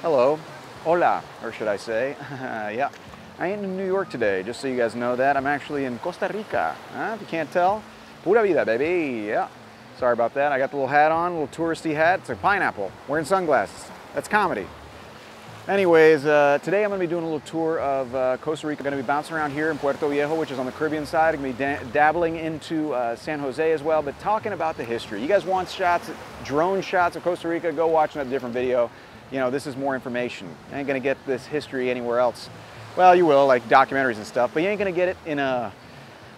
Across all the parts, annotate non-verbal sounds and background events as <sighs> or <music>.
Hello. Hola, or should I say. <laughs> yeah. I ain't in New York today, just so you guys know that. I'm actually in Costa Rica. Huh? If you can't tell, pura vida, baby. Yeah. Sorry about that. I got the little hat on, little touristy hat. It's a pineapple, wearing sunglasses. That's comedy. Anyways, uh, today I'm going to be doing a little tour of uh, Costa Rica. I'm going to be bouncing around here in Puerto Viejo, which is on the Caribbean side. I'm going to be da dabbling into uh, San Jose as well, but talking about the history. You guys want shots, drone shots of Costa Rica? Go watch another different video you know, this is more information. You ain't gonna get this history anywhere else. Well, you will, like documentaries and stuff, but you ain't gonna get it in a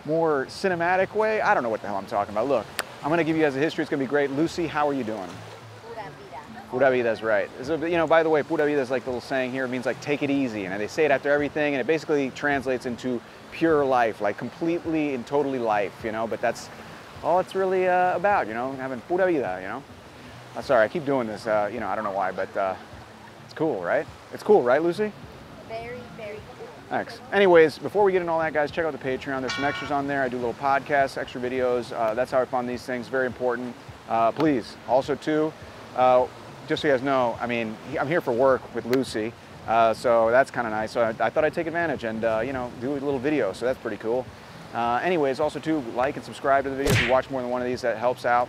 more cinematic way. I don't know what the hell I'm talking about. Look, I'm gonna give you guys a history. It's gonna be great. Lucie, how are you doing? Pura vida. Pura vida is right. So, you know, by the way, pura vida is like the little saying here. It means like take it easy, and they say it after everything, and it basically translates into pure life, like completely and totally life. You know, but that's all it's really uh, about. You know, having pura vida. You know. I'm sorry, I keep doing this. Uh, you know, I don't know why, but uh, it's cool, right? It's cool, right, Lucie? Very, very cool. Thanks. Anyways, before we get into all that, guys, check out the Patreon. There's some extras on there. I do little podcasts, extra videos. Uh, that's how I fund these things. Very important. Uh, please. Also, too, uh, just so you guys know, I mean, I'm here for work with Lucie. Uh, so that's kind of nice. So I, I, thought I'd take advantage and, uh, you know, do a little video. So that's pretty cool. Uh, anyways, also, too, like and subscribe to the video. If you watch more than one of these, that helps out.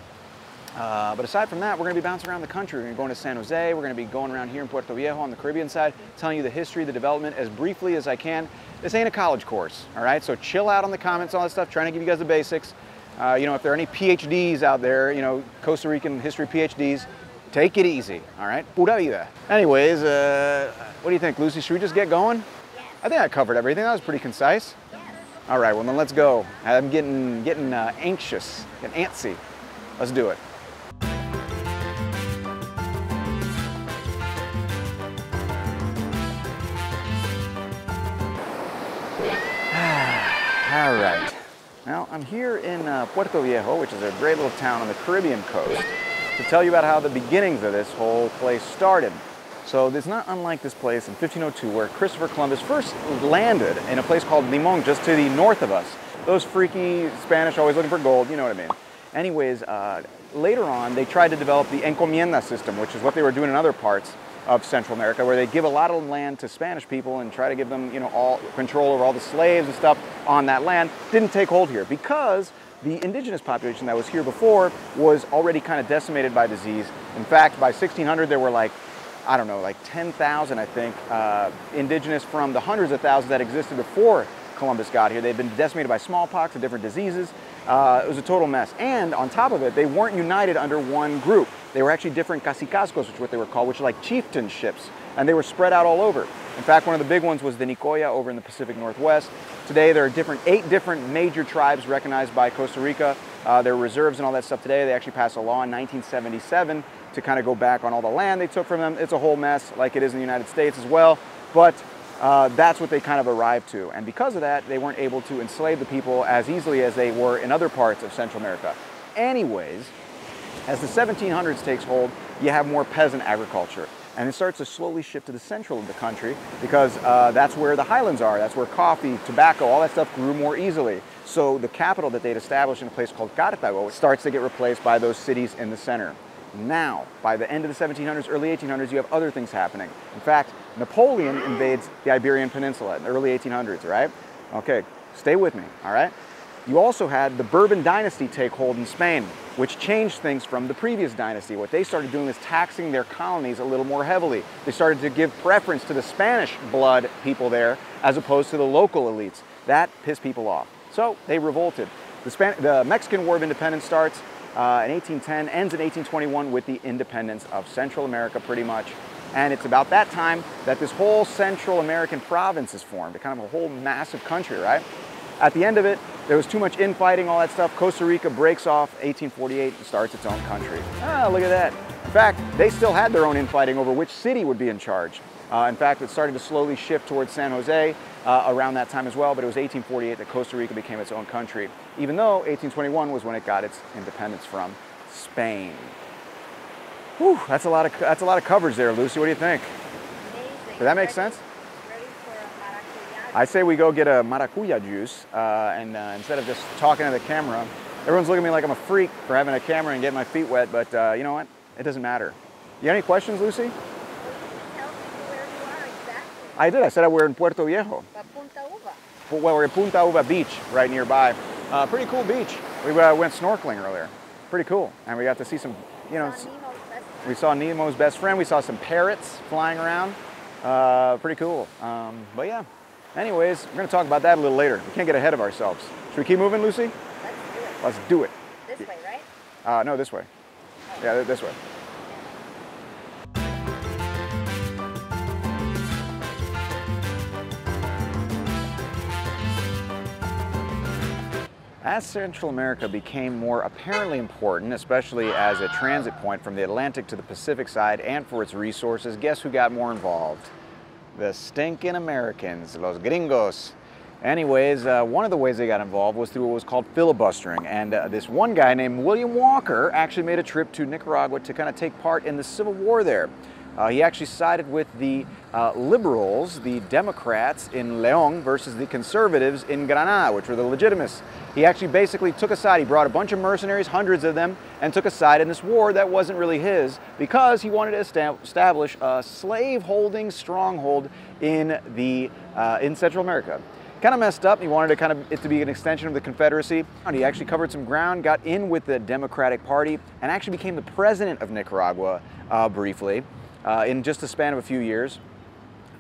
Uh, but aside from that, we're going to be bouncing around the country. We're going to going to San Jose. We're going to be going around here in Puerto Viejo on the Caribbean side, telling you the history, the development as briefly as I can. This ain't a college course, all right? So chill out on the comments, all that stuff, trying to give you guys the basics. Uh, you know, if there are any PhDs out there, you know, Costa Rican history PhDs, take it easy, all right? Pura vida. Anyways, uh, what do you think, Lucie? Should we just get going? Yes. I think I covered everything. That was pretty concise. Yes. All right, well then let's go. I'm getting, getting uh, anxious, getting antsy. Let's do it. All right. Now, I'm here in uh, Puerto Viejo, which is a great little town on the Caribbean coast, to tell you about how the beginnings of this whole place started. So it's not unlike this place in 1502 where Christopher Columbus first landed in a place called Limon, just to the north of us. Those freaky Spanish always looking for gold, you know what I mean. Anyways, uh, later on, they tried to develop the encomienda system, which is what they were doing in other parts of Central America, where they give a lot of land to Spanish people and try to give them, you know, all control over all the slaves and stuff on that land. Didn't take hold here because the indigenous population that was here before was already kind of decimated by disease. In fact, by 1600, there were like, I don't know, like 10,000, I think, uh, indigenous from the hundreds of thousands that existed before Columbus got here. They'd been decimated by smallpox and different diseases. Uh, it was a total mess. And on top of it, they weren't united under one group. They were actually different cacicazgos, which is what they were called, which are like chieftainships. And they were spread out all over. In fact, one of the big ones was the Nicoya over in the Pacific Northwest. Today, there are different, eight different major tribes recognized by Costa Rica. Uh, their reserves and all that stuff today. They actually passed a law in 1977 to kind of go back on all the land they took from them. It's a whole mess, like it is in the United States as well. But uh, that's what they kind of arrived to. And because of that, they weren't able to enslave the people as easily as they were in other parts of Central America. Anyways, as the 1700s takes hold, you have more peasant agriculture. And it starts to slowly shift to the central of the country because uh, that's where the highlands are. That's where coffee, tobacco, all that stuff grew more easily. So the capital that they'd established in a place called Cartago starts to get replaced by those cities in the center. Now, by the end of the 1700s, early 1800s, you have other things happening. In fact, Napoleon invades the Iberian Peninsula in the early 1800s, right? Okay, stay with me, all right? You also had the Bourbon dynasty take hold in Spain, which changed things from the previous dynasty. What they started doing is taxing their colonies a little more heavily. They started to give preference to the Spanish blood people there as opposed to the local elites. That pissed people off. So they revolted. The, Span the Mexican War of Independence starts uh, in 1810, ends in 1821 with the independence of Central America pretty much. And it's about that time that this whole Central American province is formed, a kind of a whole massive country, right? At the end of it, there was too much infighting, all that stuff. Costa Rica breaks off 1848 and starts its own country. Ah, look at that. In fact, they still had their own infighting over which city would be in charge. Uh, in fact, it started to slowly shift towards San Jose uh, around that time as well, but it was 1848 that Costa Rica became its own country, even though 1821 was when it got its independence from Spain. Whew, that's a lot of that's a lot of coverage there, Lucie. What do you think? Amazing. Did that make Ready- sense? Ready for a maracuyá? I say we go get a maracuya juice, uh, and uh, instead of just talking to the camera, everyone's looking at me like I'm a freak for having a camera and getting my feet wet, but uh, you know what? It doesn't matter. You got any questions, Lucie? I did. I said we're in Puerto Viejo. Punta Uva. Well, we're at Punta Uva Beach, right nearby. Uh, pretty cool beach. We uh, went snorkeling earlier. Pretty cool, and we got to see some, you know, Saw Nemo's best we saw Nemo's best friend. We saw some parrots flying around. Uh, pretty cool. Um, but yeah. Anyways, we're gonna talk about that a little later. We can't get ahead of ourselves. Should we keep moving, Lucie? Let's do it. Let's do it. This way, right? Uh, no, this way. Yeah, this way. As Central America became more apparently important, especially as a transit point from the Atlantic to the Pacific side and for its resources, guess who got more involved? The stinking Americans, los gringos. Anyways, uh, one of the ways they got involved was through what was called filibustering. And uh, this one guy named William Walker actually made a trip to Nicaragua to kind of take part in the civil war there. Uh, he actually sided with the uh, liberals, the Democrats in Leon versus the conservatives in Granada, which were the legitimists. He actually basically took a side. He brought a bunch of mercenaries, hundreds of them, and took a side in this war that wasn't really his because he wanted to establish a slave-holding stronghold in the uh, in Central America. Kind of messed up. He wanted to kind of it to be an extension of the Confederacy. And he actually covered some ground, got in with the Democratic Party, and actually became the president of Nicaragua uh, briefly uh, in just a span of a few years.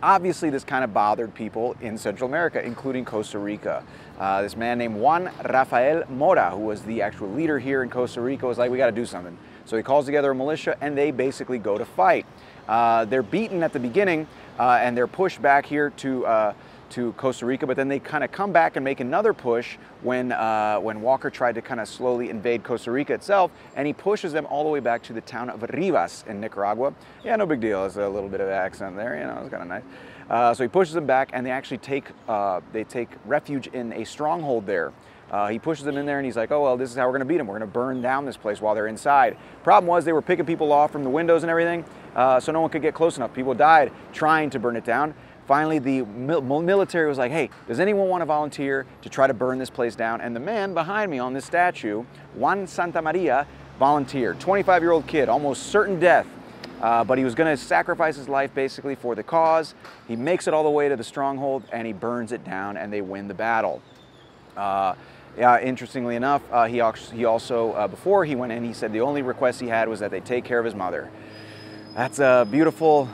Obviously, this kind of bothered people in Central America, including Costa Rica. Uh, this man named Juan Rafael Mora, who was the actual leader here in Costa Rica, was like, we got to do something. So he calls together a militia and they basically go to fight. Uh, they're beaten at the beginning uh, and they're pushed back here to, uh, to Costa Rica, but then they kind of come back and make another push when, uh, when Walker tried to kind of slowly invade Costa Rica itself, and he pushes them all the way back to the town of Rivas in Nicaragua. Yeah, no big deal. It's a little bit of accent there, you know, it's kind of nice. Uh, so he pushes them back, and they actually take uh, they take refuge in a stronghold there. Uh, he pushes them in there, and he's like, "Oh well, this is how we're going to beat them. We're going to burn down this place while they're inside." Problem was they were picking people off from the windows and everything, uh, so no one could get close enough. People died trying to burn it down. Finally, the military was like, "Hey, does anyone want to volunteer to try to burn this place down?" And the man behind me on this statue, Juan Santa Maria, volunteered. 25-year-old kid, almost certain death. Uh, but he was going to sacrifice his life basically for the cause. He makes it all the way to the stronghold and he burns it down and they win the battle. Uh, yeah, interestingly enough, uh, he, he also, uh, before he went in, he said the only request he had was that they take care of his mother. That's a beautiful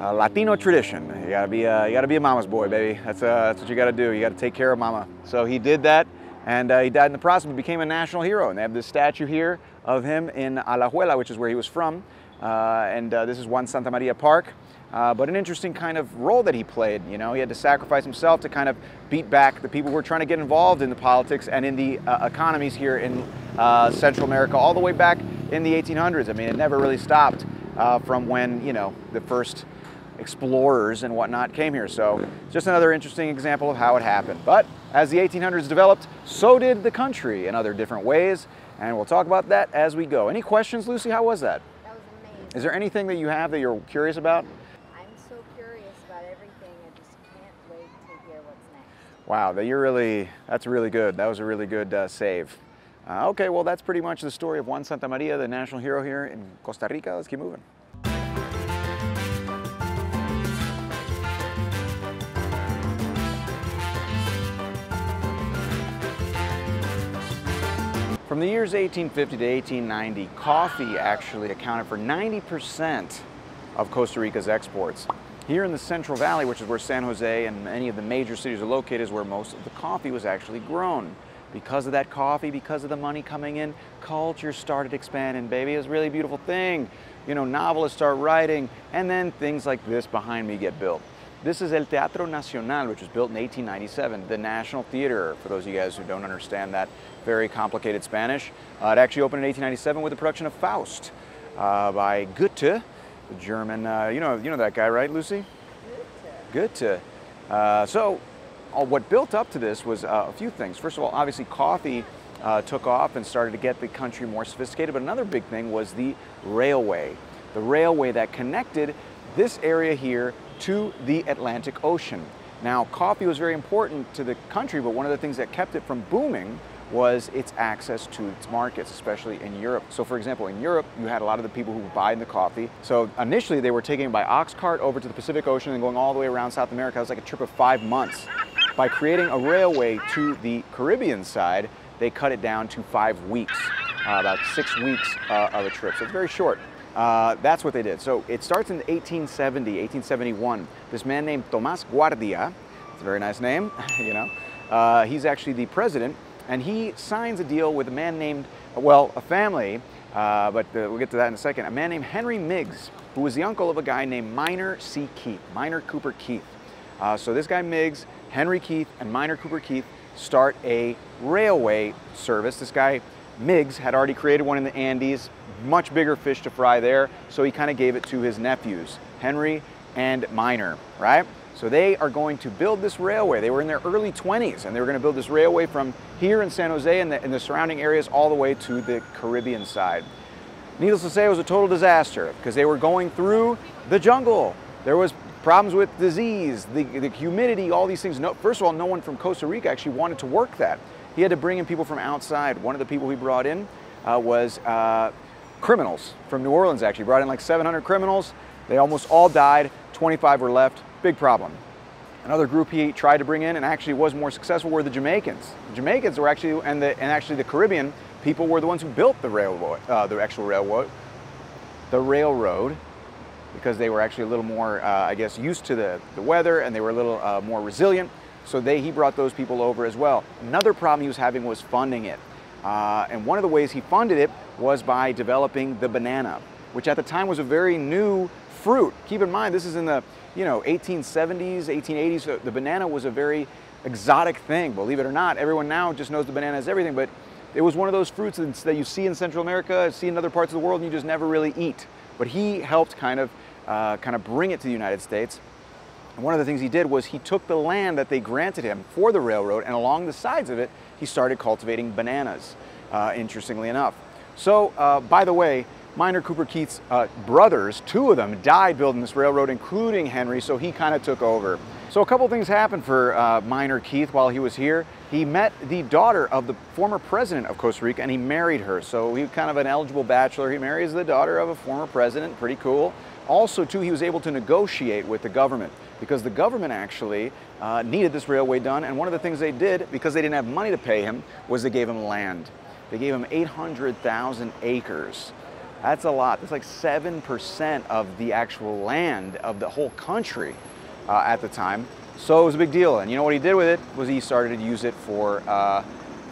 uh, Latino tradition. You gotta be a, you gotta be a mama's boy, baby. That's, uh, that's what you gotta do. You gotta take care of mama. So he did that, and uh, he died in the process. But became a national hero, and they have this statue here of him in Alajuela, which is where he was from. Uh, and uh, this is Juan Santa Maria Park. Uh, but an interesting kind of role that he played. You know, he had to sacrifice himself to kind of beat back the people who were trying to get involved in the politics and in the economies here in Central America, all the way back in the 1800s. I mean, it never really stopped from when you know the first explorers and whatnot came here. So, just another interesting example of how it happened. But as the 1800s developed, so did the country in other different ways, and we'll talk about that as we go. Any questions, Lucie? How was that? That was amazing. Is there anything that you have that you're curious about? I'm so curious about everything. I just can't wait to hear what's next. Wow, that you're really, that's really good. That was a really good uh, save. Uh, okay, well, that's pretty much the story of Juan Santa Maria, the national hero here in Costa Rica. Let's keep moving. From the years 1850 to 1890, coffee actually accounted for 90% of Costa Rica's exports. Here in the Central Valley, which is where San Jose and many of the major cities are located, is where most of the coffee was actually grown. Because of that coffee, because of the money coming in, culture started expanding, baby. It was a really beautiful thing. You know, novelists start writing, and then things like this behind me get built. This is El Teatro Nacional, which was built in 1897, the National Theater, for those of you guys who don't understand that very complicated Spanish. Uh, it actually opened in 1897 with the production of Faust uh, by Goethe, the German, uh, you, know, you know that guy, right, Lucie? Goethe. Uh, so, uh, what built up to this was uh, a few things. First of all, obviously, coffee took off and started to get the country more sophisticated, but another big thing was the railway. The railway that connected this area here to the Atlantic Ocean. Now, coffee was very important to the country, but one of the things that kept it from booming was its access to its markets, especially in Europe. So for example, in Europe, you had a lot of the people who were buying the coffee. So initially they were taking it by ox cart over to the Pacific Ocean and going all the way around South America. It was like a trip of five months. By creating a railway to the Caribbean side, they cut it down to five weeks, uh, about six weeks uh, of a trip. So it's very short. Uh, that's what they did. So it starts in 1870, 1871. This man named Tomas Guardia, it's a very nice name, <laughs> you know, uh, he's actually the president, and he signs a deal with a man named, well, a family, uh, but uh, we'll get to that in a second, a man named Henry Meiggs, who was the uncle of a guy named Minor C. Keith, Minor Cooper Keith. Uh, so this guy Meiggs, Henry Keith, and Minor Cooper Keith start a railway service. This guy Meiggs had already created one in the Andes, much bigger fish to fry there, so he kind of gave it to his nephews, Henry and Minor, right? So they are going to build this railway. They were in their early 20s and they were going to build this railway from here in San Jose and the, and the surrounding areas all the way to the Caribbean side. Needless to say, it was a total disaster because they were going through the jungle. There was problems with disease, the, the humidity, all these things. No, first of all, no one from Costa Rica actually wanted to work that. He had to bring in people from outside. One of the people he brought in uh, was uh, criminals from New Orleans actually. Brought in like 700 criminals. They almost all died. 25 were left. Big problem. Another group he tried to bring in and actually was more successful were the Jamaicans. The Jamaicans were actually, and, the, and actually the Caribbean people were the ones who built the railroad, uh, the actual railroad, the railroad, because they were actually a little more, uh, I guess, used to the, the weather and they were a little uh, more resilient. So they, he brought those people over as well. Another problem he was having was funding it. Uh, and one of the ways he funded it was by developing the banana, which at the time was a very new fruit. Keep in mind, this is in the you know 1870s, 1880s. So the banana was a very exotic thing. Believe it or not, everyone now just knows the banana is everything, but it was one of those fruits that you see in Central America, see in other parts of the world, and you just never really eat. But he helped kind of, uh, kind of bring it to the United States. And one of the things he did was he took the land that they granted him for the railroad, and along the sides of it, he started cultivating bananas, uh, interestingly enough. So, uh, by the way, Minor Cooper Keith's uh, brothers, two of them, died building this railroad, including Henry, so he kind of took over. So a couple things happened for uh, Minor Keith while he was here. He met the daughter of the former president of Costa Rica and he married her. So he was kind of an eligible bachelor. He marries the daughter of a former president, pretty cool. Also, too, he was able to negotiate with the government because the government actually uh, needed this railway done. And one of the things they did, because they didn't have money to pay him, was they gave him land. They gave him 800,000 acres. That's a lot. That's like 7% of the actual land of the whole country uh, at the time. So it was a big deal. And you know what he did with it was he started to use it for uh,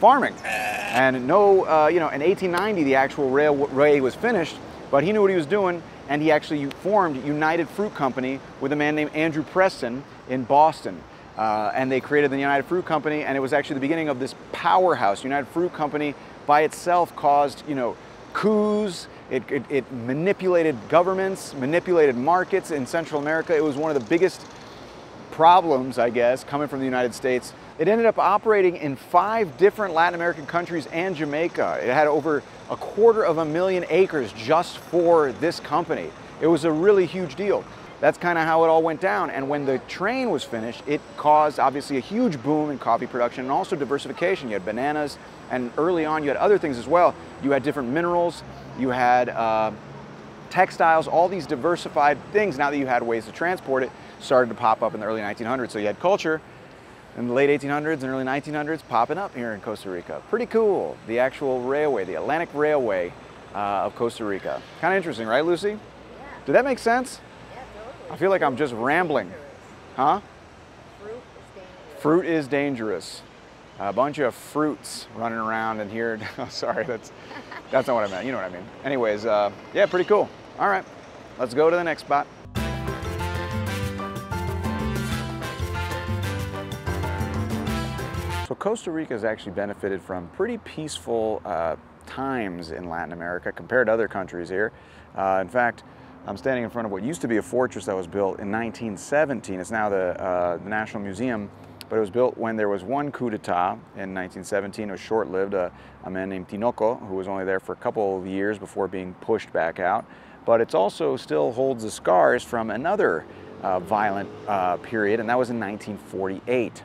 farming. And no, uh, you know, in 1890 the actual railway was finished, but he knew what he was doing and he actually formed United Fruit Company with a man named Andrew Preston in Boston. Uh, and they created the United Fruit Company and it was actually the beginning of this powerhouse. United Fruit Company by itself caused, you know, coups, it, it, it, manipulated governments, manipulated markets in Central America. It was one of the biggest problems, I guess, coming from the United States. It ended up operating in five different Latin American countries and Jamaica. It had over a quarter of a million acres just for this company. It was a really huge deal. That's kind of how it all went down. And when the train was finished, it caused obviously a huge boom in coffee production and also diversification. You had bananas, and early on you had other things as well. You had different minerals, you had uh, textiles, all these diversified things. Now that you had ways to transport it, started to pop up in the early 1900s. So you had culture in the late 1800s and early 1900s popping up here in Costa Rica. Pretty cool. The actual railway, the Atlantic Railway uh, of Costa Rica. Kind of interesting, right, Lucie? Yeah. Did that make sense? Yeah, totally. I feel like I'm just rambling. Huh? Fruit is dangerous. Fruit is dangerous. A bunch of fruits running around in here. <laughs> oh, sorry, that's that's not what I meant. You know what I mean. Anyways, uh, yeah, pretty cool. All right, let's go to the next spot. Costa Rica has actually benefited from pretty peaceful uh, times in Latin America compared to other countries here. Uh, in fact, I'm standing in front of what used to be a fortress that was built in 1917. It's now the, uh, the National Museum, but it was built when there was one coup d'etat in 1917. It was short-lived. a man named Tinoco, who was only there for a couple of years before being pushed back out. But it also still holds the scars from another uh, violent uh, period, and that was in 1948.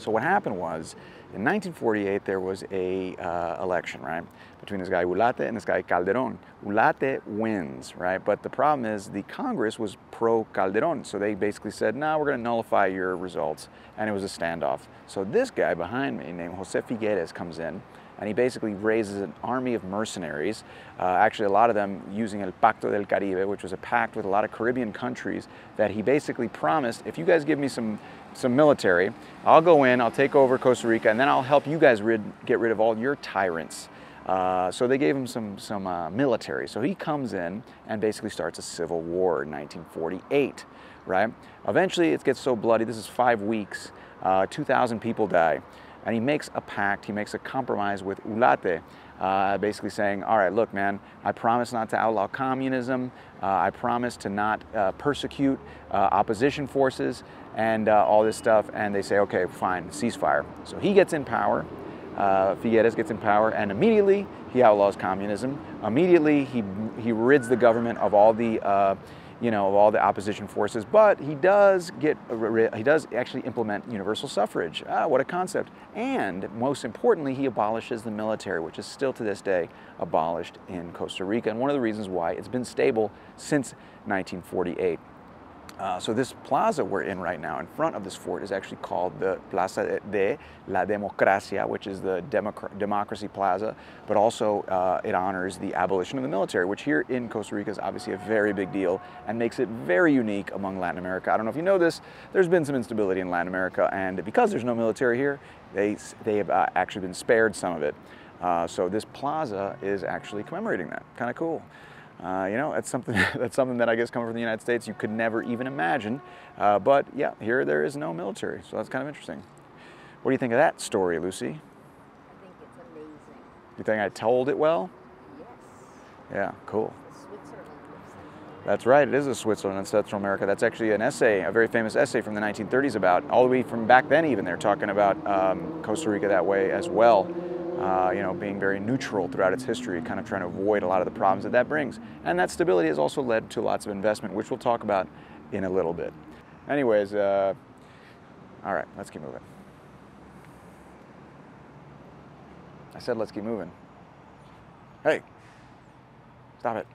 So what happened was, In 1948, there was a uh, election, right, between this guy Ulate and this guy Calderon. Ulate wins, right, but the problem is the Congress was pro Calderon, so they basically said, "No, nah, we're going to nullify your results," and it was a standoff. So this guy behind me, named Jose Figueres, comes in and he basically raises an army of mercenaries, uh, actually a lot of them using El Pacto del Caribe, which was a pact with a lot of Caribbean countries that he basically promised, if you guys give me some, some military, I'll go in, I'll take over Costa Rica, and then I'll help you guys rid, get rid of all your tyrants. Uh, so they gave him some, some uh, military. So he comes in and basically starts a civil war in 1948, right? Eventually it gets so bloody, this is five weeks, uh, 2,000 people die and he makes a pact, he makes a compromise with Ulate, uh, basically saying, all right, look, man, I promise not to outlaw communism, uh, I promise to not uh, persecute opposition forces, and uh, all this stuff, and they say, okay, fine, ceasefire. So he gets in power, uh, Figueres gets in power, and immediately he outlaws communism. Immediately he, he rids the government of all the you know, of all the opposition forces, but he does get, he does actually implement universal suffrage. Ah, what a concept. And most importantly, he abolishes the military, which is still to this day abolished in Costa Rica, and one of the reasons why it's been stable since 1948. Uh, so this plaza we're in right now in front of this fort is actually called the Plaza de la Democracia, which is the Democ Democracy Plaza, but also uh, it honors the abolition of the military, which here in Costa Rica is obviously a very big deal and makes it very unique among Latin America. I don't know if you know this, there's been some instability in Latin America, and because there's no military here, they, they have uh, actually been spared some of it. Uh, so this plaza is actually commemorating that. Kind of cool. Uh, you know, that's something, <laughs> that's something that I guess coming from the United States you could never even imagine. Uh, but yeah, here there is no military, so that's kind of interesting. What do you think of that story, Lucie? I think it's amazing. You think I told it well? Yes. Yeah, cool. Switzerland That's right, it is a Switzerland in Central America. That's actually an essay, a very famous essay from the 1930s about, all the way from back then even, they're talking about um, Costa Rica that way as well uh, you know, being very neutral throughout its history, kind of trying to avoid a lot of the problems that that brings. And that stability has also led to lots of investment, which we'll talk about in a little bit. Anyways, uh, all right, let's keep moving. I said let's keep moving. Hey, stop it.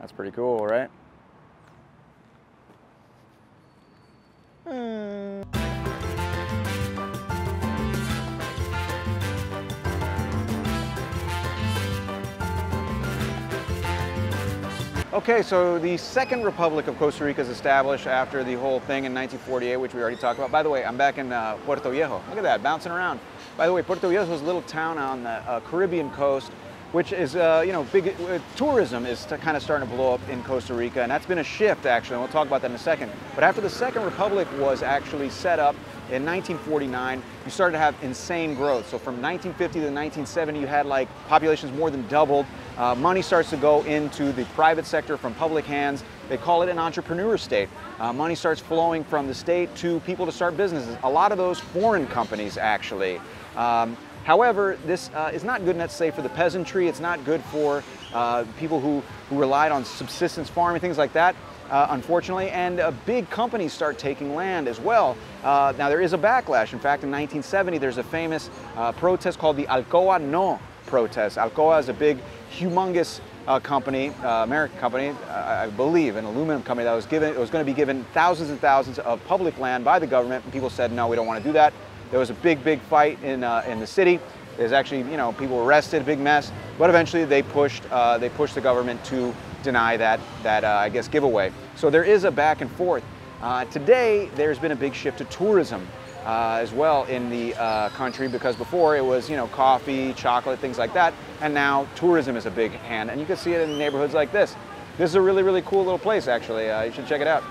That's pretty cool, right? Hmm. Okay, so the Second Republic of Costa Rica is established after the whole thing in 1948, which we already talked about. By the way, I'm back in uh, Puerto Viejo. Look at that, bouncing around. By the way, Puerto Viejo is a little town on the uh, Caribbean coast, which is, uh, you know, big uh, tourism is kind of starting to blow up in Costa Rica, and that's been a shift, actually, and we'll talk about that in a second. But after the Second Republic was actually set up, in 1949, you started to have insane growth. So from 1950 to 1970, you had like populations more than doubled. Uh, money starts to go into the private sector from public hands. They call it an entrepreneur state. Uh, money starts flowing from the state to people to start businesses. A lot of those foreign companies, actually. Um, However, this uh, is not good, let's say, for the peasantry. It's not good for uh, people who, who relied on subsistence farming, things like that uh, unfortunately, and uh, big companies start taking land as well. Uh, now, there is a backlash. In fact, in 1970, there's a famous uh, protest called the Alcoa No protest. Alcoa is a big, humongous uh, company, uh, American company, I believe, an aluminum company that was given, it was going to be given thousands and thousands of public land by the government, and people said, no, we don't want to do that. There was a big, big fight in, in the city. There's actually, you know, people arrested, big mess, but eventually they pushed, they pushed the government to deny that, that uh, I guess, giveaway. So there is a back and forth. Uh, today, there's been a big shift to tourism uh, as well in the uh, country because before it was, you know, coffee, chocolate, things like that, and now tourism is a big hand, and you can see it in neighborhoods like this. This is a really, really cool little place, actually. Uh, you should check it out.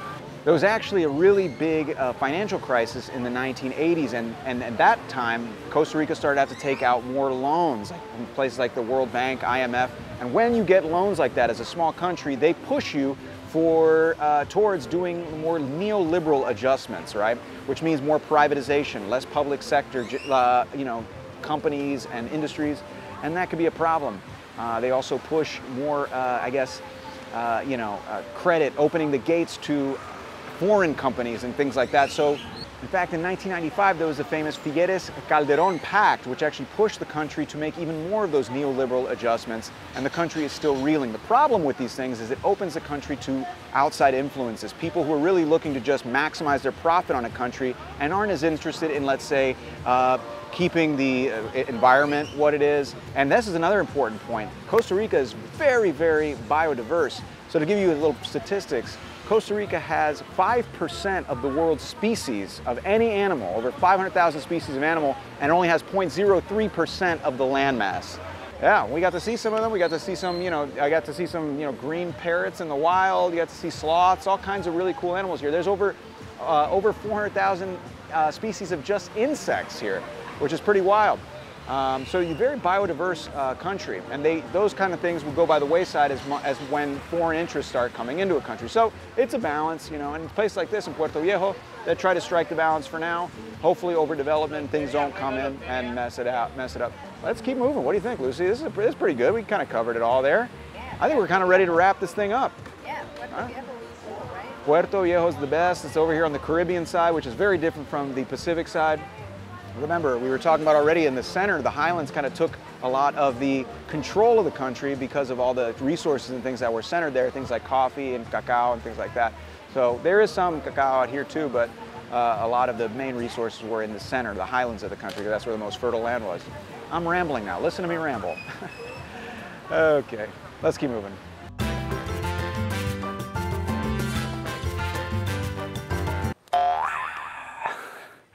There was actually a really big uh, financial crisis in the 1980s, and, and at that time, Costa Rica started have to take out more loans, from places like the World Bank, IMF. And when you get loans like that as a small country, they push you for uh, towards doing more neoliberal adjustments, right? Which means more privatization, less public sector, uh, you know, companies and industries, and that could be a problem. Uh, they also push more, uh, I guess, uh, you know, uh, credit, opening the gates to foreign companies and things like that. So In fact, in 1995, there was the famous Figueres-Calderon Pact, which actually pushed the country to make even more of those neoliberal adjustments, and the country is still reeling. The problem with these things is it opens the country to outside influences, people who are really looking to just maximize their profit on a country and aren't as interested in, let's say, uh, keeping the uh, environment what it is. And this is another important point. Costa Rica is very, very biodiverse. So to give you a little statistics, Costa Rica has 5% of the world's species of any animal, over 500,000 species of animal, and only has 0.03% of the landmass. Yeah, we got to see some of them. We got to see some, you know, I got to see some, you know, green parrots in the wild. You got to see sloths, all kinds of really cool animals here. There's over, uh, over 400,000 uh, species of just insects here, which is pretty wild. Um, so you're a very biodiverse uh, country, and they, those kind of things will go by the wayside as, as when foreign interests start coming into a country. So it's a balance, you know, and a place like this in Puerto Viejo, they try to strike the balance for now. Hopefully overdevelopment, things don't come in and mess it out, mess it up. Let's keep moving. What do you think, Lucie? This is, a, this is pretty good. We kind of covered it all there. I think we're kind of ready to wrap this thing up. Yeah, Puerto Viejo cool, right? Puerto Viejo is the best. It's over here on the Caribbean side, which is very different from the Pacific side. Remember, we were talking about already in the center, the highlands kind of took a lot of the control of the country because of all the resources and things that were centered there, things like coffee and cacao and things like that. So there is some cacao out here too, but uh, a lot of the main resources were in the center, the highlands of the country, because that's where the most fertile land was. I'm rambling now. Listen to me ramble. <laughs> okay, let's keep moving.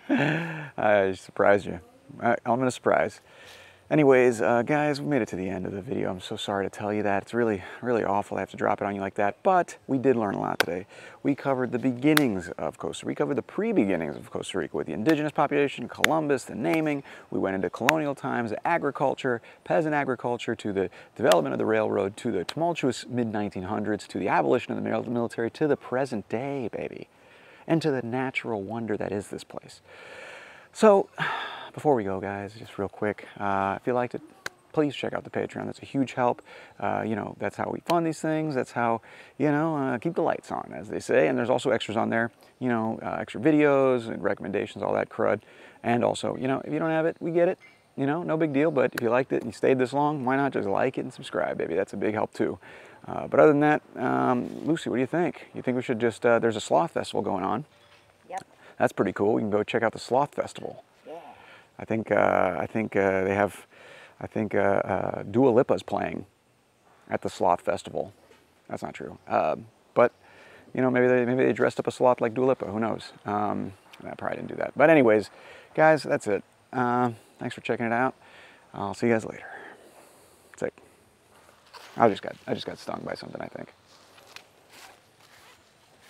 <laughs> I surprised you. I, I'm gonna surprise. Anyways, uh, guys, we made it to the end of the video. I'm so sorry to tell you that. It's really, really awful. I have to drop it on you like that. But we did learn a lot today. We covered the beginnings of Costa Rica. We covered the pre-beginnings of Costa Rica with the indigenous population, Columbus, the naming. We went into colonial times, agriculture, peasant agriculture, to the development of the railroad, to the tumultuous mid-1900s, to the abolition of the military, to the present day, baby, and to the natural wonder that is this place. So, <sighs> before we go, guys, just real quick, uh, if you liked it, please check out the Patreon. That's a huge help. Uh, you know, that's how we fund these things. That's how, you know, uh, keep the lights on, as they say. And there's also extras on there, you know, uh, extra videos and recommendations, all that crud. And also, you know, if you don't have it, we get it. You know, no big deal. But if you liked it and you stayed this long, why not just like it and subscribe, baby? That's a big help too. Uh, but other than that, um, Lucie, what do you think? You think we should just, uh, there's a sloth festival going on. That's pretty cool. We can go check out the sloth festival. Yeah. I think uh, I think uh, they have, I think uh, uh, Dua Lipa's playing at the Sloth Festival. That's not true, uh, but you know maybe they maybe they dressed up a sloth like Dua Lipa. Who knows? Um, I probably didn't do that. But anyways, guys, that's it. Uh, thanks for checking it out. I'll see you guys later. It. I just got I just got stung by something. I think.